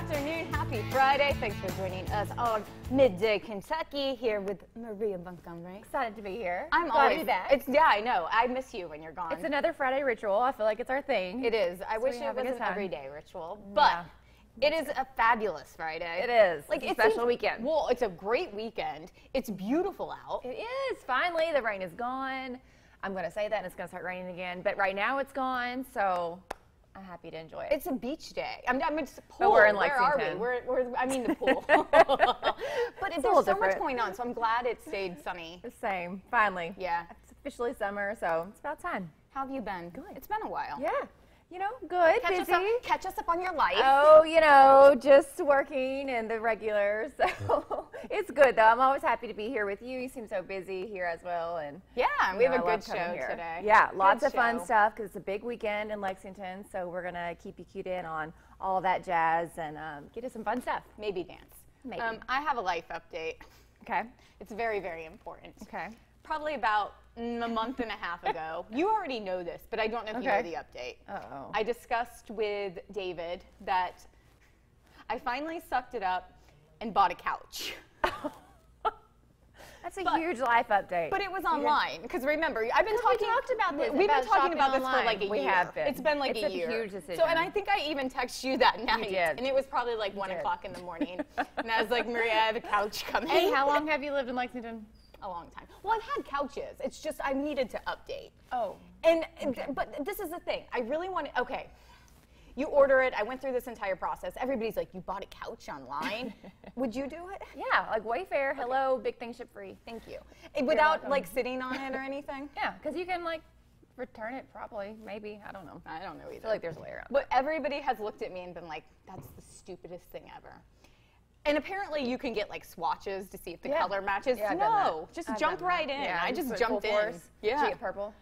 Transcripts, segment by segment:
afternoon. Happy Friday. Thanks for joining us on Midday Kentucky here with Maria Montgomery. Excited to be here. I'm Glad always back. It's yeah, I know. I miss you when you're gone. It's another Friday ritual. I feel like it's our thing. it is. I wish it was an everyday ritual, but it is a fabulous Friday. It is. Like It's a special seems- weekend. Well, it's a great weekend. It's beautiful out. It is. Finally, the rain is gone. I'm going to say that and it's going to start raining again. But right now it's gone, so I'm happy to enjoy it. It's a beach day. I mean, I mean it's a pool. we're in Where are we? We're, we're, I mean, the pool. but there's so much going on, so I'm glad it stayed sunny. the same. Finally. Yeah. It's officially summer, so it's about time. How have you been? Good. It's been a while. Yeah. You know, good. Catch us, busy. up, catch us up on your life. Oh, you know, just working and the regulars. So it's good though. I'm always happy to be here with you. You seem so busy here as well, and yeah, we you have know, a I good show here. today. Yeah, lots Good of fun stuff because it's a big weekend in Lexington. So we're gonna keep you cued in on all that jazz and um, get us some fun stuff. Maybe dance. Maybe. Um, I have a life update. Okay. It's very, very important. Okay. Probably about mm, a month and a half ago. You already know this, but I don't know if you know the update. Uh-oh. I discussed with David that I finally sucked it up and bought a couch. That's a huge life update. But it was online because remember, I've been we talking. talked about this, We've about been talking shopping about this for online. like a We year. have been. It's been like It's a a year. huge So, and decision. I think I even texted you that night, did. and it was probably like one did. o'clock in the morning, and I was like, Maria, I have a couch coming. Hey, how long have you lived in Lexington? A long time. Well, I've had couches. It's just I needed to update. Oh. And but this is the thing. I really want to. Okay, you order it. I went through this entire process. Everybody's like, you bought a couch online. Would you do it? Yeah, like Wayfair. Hello, big thing ship free. Thank you. Eh, Without welcome. like sitting on it or anything. Yeah, because you can like return it probably, maybe. I don't know. I don't know either. I feel like there's a layer. But everybody has looked at me and been like, that's the stupidest thing ever. And apparently you can get like swatches to see if the Yeah. color matches. Yeah, no, just I've jump right in. Yeah, I just jumped in. force. Yeah. Did you get purple?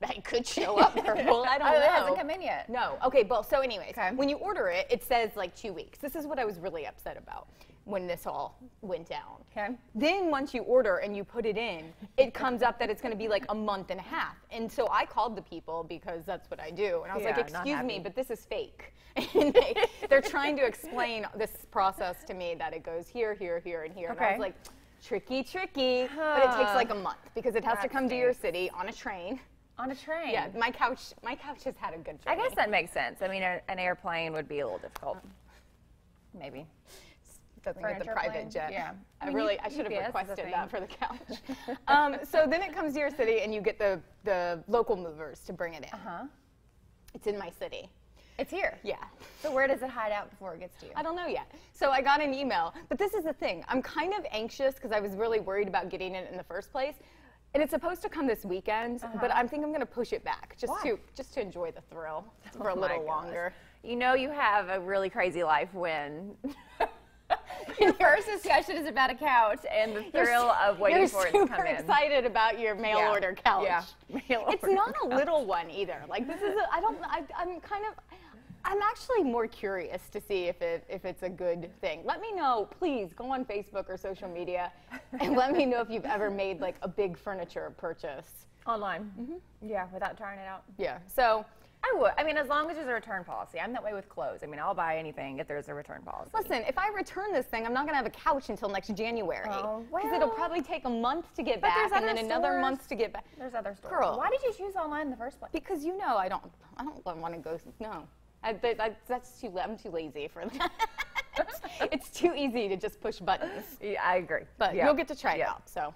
That could show up purple. I oh, don't Oh, know. it hasn't come in yet. No. Okay, well, so anyways, Okay. when you order it, it says like two weeks. This is what I was really upset about when this all went down. Okay. Then once you order and you put it in, it comes up that it's going to be like a month and a half. And so I called the people because that's what I do. And I was Yeah, like, "Excuse me, but this is fake." and they, they're trying to explain this process to me that it goes here, here, here, and here. And I was like, "Tricky, tricky." But it takes like a month because it has to come to your city on a train. On a train. Yeah, my couch, my couch has had a good trip. I guess that makes sense. I mean, a, an airplane would be a little difficult. Maybe. doesn't get the private plane? jet. Yeah. I, I mean, really, I should have UPS is a requested that for the couch. um, so then it comes to your city, and you get the the local movers to bring it in. Uh Huh? It's in my city. It's here. Yeah. So where does it hide out before it gets to you? I don't know yet. So I got an email, but this is the thing. I'm kind of anxious because I was really worried about getting it in the first place. And it's supposed to come this weekend, uh-huh. but I think I'm going to push it back just Why? to just to enjoy the thrill oh for a Oh my little gosh. longer. You know you have a really crazy life when your first discussion is about a couch and the thrill of waiting for it to come in. You're super excited about your mail Yeah. order couch. Yeah. Mail it's order not a little one either. Like this is a, I don't I, I'm kind of I'm actually more curious to see if it if it's a good thing. Let me know, please go on Facebook or social media and let me know if you've ever made like a big furniture purchase. Online. Mm-hmm. Yeah, without trying it out. Yeah. So I would. I mean, as long as there's a return policy. I'm that way with clothes. I mean, I'll buy anything if there's a return policy. listen, if I return this thing, I'm not gonna have a couch until next January. Oh, Because it'll probably take a month to get But back and then other another month to get back. There's other stores. Girl. Why did you choose online in the first place? Because you know I don't I don't want to go no. I, that- that- that's too I'm too lazy for that. it's too easy to just push buttons. Yeah, I agree. But Yeah. you'll get to try it Yeah. out. So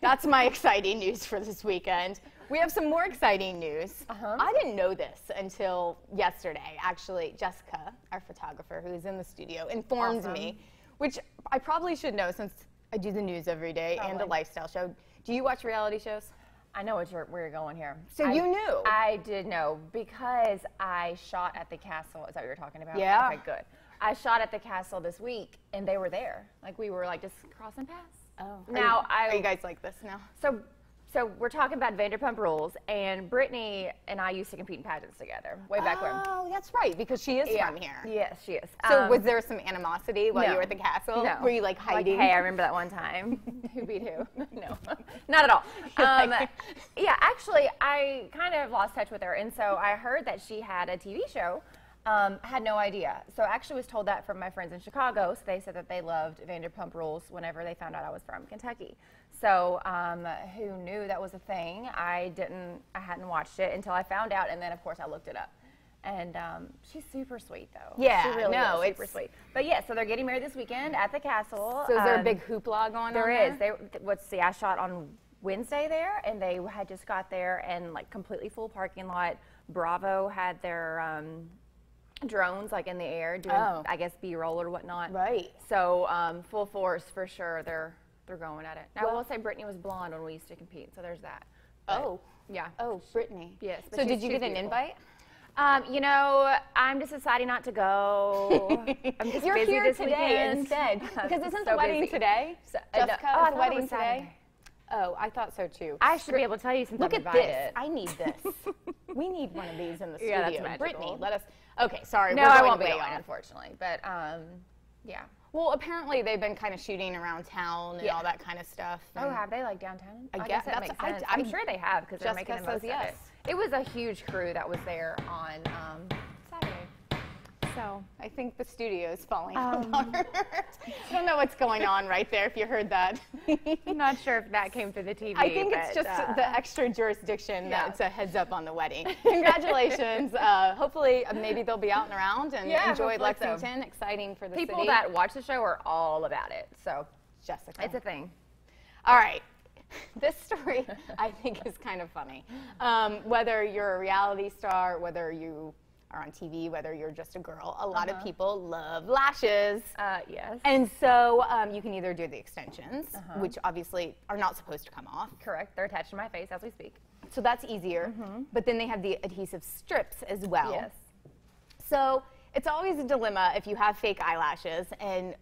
that's my exciting news for this weekend. We have some more exciting news. Uh-huh. I didn't know this until yesterday. Actually, Jessica, our photographer who's in the studio, informed me, which I probably should know since I do the news every day and a Probably. lifestyle show. Do you watch reality shows? I know what you're, where you're going here. So I- you knew? I did know because I shot at the castle. Is that what you're talking about? Yeah. Okay, good. I shot at the castle this week, and they were there. Like we were like just crossing paths. Oh. Now are I you, are you guys like this now? so so we're talking about Vanderpump Rules, and Brittany and I used to compete in pageants together way back when. Oh, that's right, because she is from here. Yes, she is. So Um, was there some animosity while you were at the castle? No. Were you like hiding? hey, I remember that one time. who beat who? no, not at all. Um, yeah, actually, I kind of lost touch with her, and so I heard that she had a TV show Um, had no idea. So I actually was told that from my friends in Chicago. So they said that they loved Vanderpump Rules whenever they found out I was from Kentucky. So um, who knew that was a thing? I didn't. I hadn't watched it until I found out, and then of course I looked it up. And um, she's super sweet though. Yeah, she really no, is super it's- sweet. But yeah, so they're getting married this weekend at the castle. So is there a Um, big hoopla going there on? is. They let's see. I shot on Wednesday there, and they had just got there and like completely full parking lot. Bravo had their um, drones like in the air doing, Oh. I guess, B-roll or whatnot. Right. So um, full force for sure. They're they're going at it. Now I will say Brittany was blonde when we used to compete, so there's that. But, Oh. yeah. Oh, Brittany. Yes, So did you get an invite? Um, you know, I'm just deciding not to go. I'm just You're busy here this today weekend. instead because isn't so the wedding busy. today? So- uh, Jessica, oh, the wedding today? Saturday. Oh, I thought so too. I should be able to tell you since Look at this. I need this. we need one of these in the studio. Yeah, that's magical. Brittany, let us. Okay, sorry. No, I won't be going, unfortunately. But um, yeah. Well, apparently they've been kind of shooting around town and Yeah. all that kind of stuff. Oh, have they like downtown? I guess guess that makes sense. I- I'm sure they have because they're making the most says of it. It was a huge crew that was there on um. So I think the studio is falling Um. apart. I don't know what's going on right there. If you heard that. I'm not sure if that came through the TV. I think it's just uh, the extra jurisdiction yeah. that it's a heads up on the wedding. Congratulations. uh, hopefully, uh, maybe they'll be out and around and Yeah, enjoy hopefully so. Lexington. Exciting for the people city. that watch the show are all about it. So Jessica. it's a thing. All right. This story I think is kind of funny. Um, whether you're a reality star, whether you are on TV, whether you're just a girl, a lot Uh-huh. of people love lashes. Uh, yes. And so um, you can either do the extensions, Uh-huh. which obviously are not supposed to come off. Correct. They're attached to my face as we speak. So that's easier. But then they have the adhesive strips as well. Mm-hmm. Yes. So it's always a dilemma if you have fake eyelashes and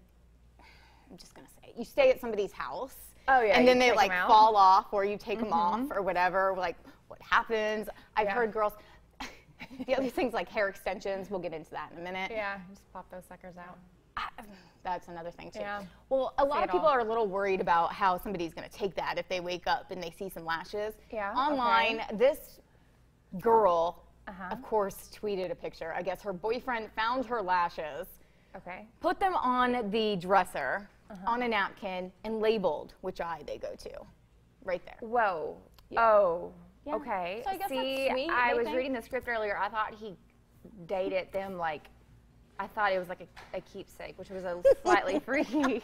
I'm just gonna say you stay at somebody's house. Oh, yeah, And then they like fall off or you take them off or whatever. Like what happens? I've Yeah. heard girls. the other things like hair extensions. We'll get into that in a minute. Yeah. Just pop those suckers out. I- That's another thing too. Yeah. Well, a lot of people all. are a little worried about how somebody's going to take that if they wake up and they see some lashes. Yeah, Online, this girl, Uh-huh. of course, tweeted a picture. I guess her boyfriend found her lashes, Okay. put them on the dresser Uh-huh. on a napkin, and labeled which eye they go to, right there. Whoa. Oh. Yeah. Okay. So I guess that's See, sweet, I was think. reading the script earlier. I thought he dated them like. I thought it was like a, a keepsake, which was a slightly freaky.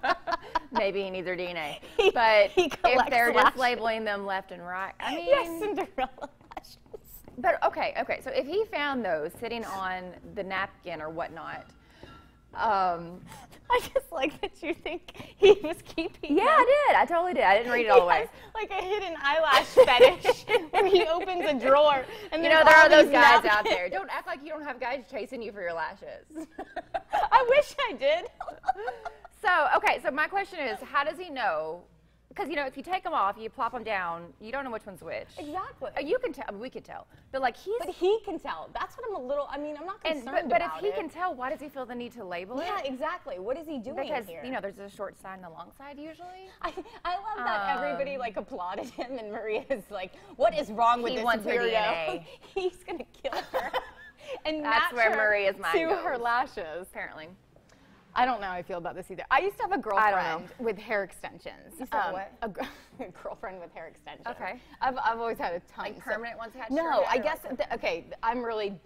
Maybe he needs their DNA. He- But he if they're just labeling them left and right, I mean, Yes, Cinderella lashes. But okay, okay. So if he found those sitting on the napkin or whatnot, um, I just like that you think he was keeping yeah. I totally did. I didn't read it all the He way. like a hidden eyelash fetish when he opens a drawer and You know, there are those guys napkins. out there. Don't act like you don't have guys chasing you for your lashes. I wish I did. so, okay, so my question is how does he know? Because, you know, if you take them off, you plop them down, you don't know which one's which. exactly. Uh, You can tell, we could tell. But, like, he's. But he can tell. That's what I'm a little. I mean, I'm not and, concerned but, but if he it. can tell, why does he feel the need to label yeah, it? Yeah, exactly. What is he doing Because, here? you know, there's a short side and a long side usually. I, I love that everybody Um, like applauded him, and Maria's like, "What is wrong with He this wants weirdo? DNA. He's gonna kill her." and That's where her Maria's mind to her lashes. Apparently. I don't know how I feel about this either. I used to have a girlfriend with hair extensions. You said um, what? A, a girlfriend with hair extensions. Okay. I've, I've always had a ton. Like so- permanent ones attached No, I guess. like- th- okay, I'm really.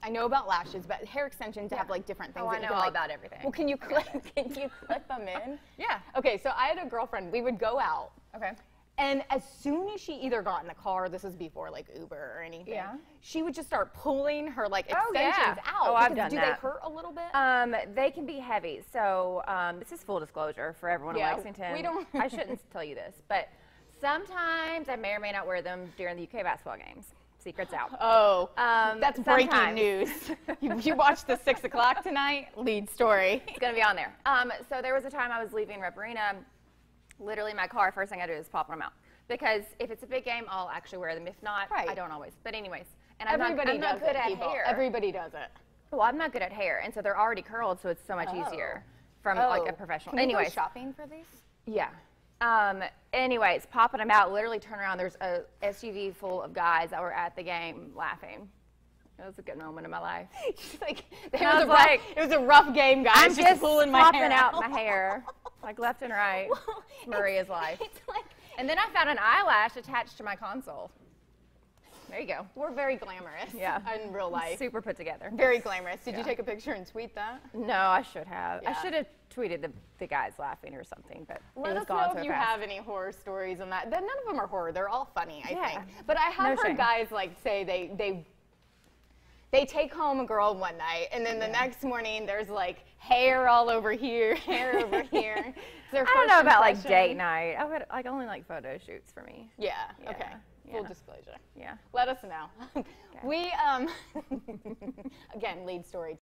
I know about lashes, but hair extensions have like different things. Oh, I know all like- about everything. Well, can you clip? Can you clip them in? Yeah. Okay, so I had a girlfriend. We would go out, Okay. And as soon as she either got in the car, this was before like Uber or anything, Yeah. she would just start pulling her like Oh, yeah. extensions out. Oh, I've done do that. they hurt a little bit? Um, they can be heavy. So um, this is full disclosure for everyone Yeah, in Lexington. we don't- I shouldn't tell you this, but sometimes I may or may not wear them during the UK basketball games. Secrets out. Oh, Um, that's breaking sometimes. news. you, you watched the six o'clock tonight lead story. It's gonna be on there. Um, so there was a time I was leaving Rupp Arena. Literally, my car. First thing I do is pop them out because if it's a big game, I'll actually wear them. If not, Right. I don't always. But anyways, and I'm Everybody not, I'm not good it. at people. hair. Everybody does it. well, I'm not good at hair, and so they're already curled, so it's so much Oh. easier from like Oh. a professional. Can you go anyways, shopping for these? Yeah. Um, anyways, popping them out, literally turn around. There's a SUV full of guys that were at the game laughing. It was a good moment in my life. She's like, it I was, a was rough, like, it was a rough game, guys. I'm just pulling my swapping hair out my hair, like left and right. Well, Maria's life. Like And then I found an eyelash attached to my console. There you go. we're very glamorous. Yeah. In real life. Super put together. Very glamorous. Did you take a picture and tweet that? No, I should have. Yeah. I should have tweeted the, the guys laughing or something, but Let us know so if you fast. have any horror stories on that. None of them are horror. They're all funny, I Yeah. think. But I have No heard shame. guys like say they they they take home a girl one night, and then the Yeah. next morning there's like hair all over here, hair over here. I don't know about like date night. I would like only like photo shoots for me. Yeah. Yeah, Okay. Full disclosure. Yeah. Let us know. We um again lead story